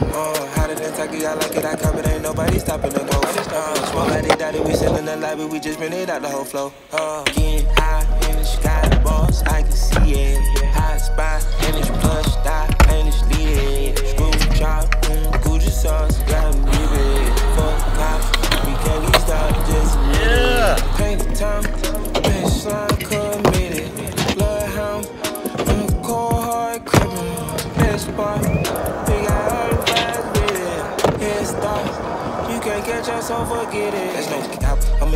Uh, hotter than Taki, I like it, I cop it, ain't nobody stopping the go. Uh, smoke like they daddy, we sitting in the lobby, we just been it out the whole flow. Uh, getting high in the sky, boss, I can see it. Hot spot, and it's plush, dot, and it's lit. Screw drop, mm, Gucci sauce, got me big. Fuck cops, we can't get started, just yeah. Paint the time, bitch, slime committed. Bloodhound, mm, cold hard criminal. Best part, can't catch us, so forget it. There's no cap, I'm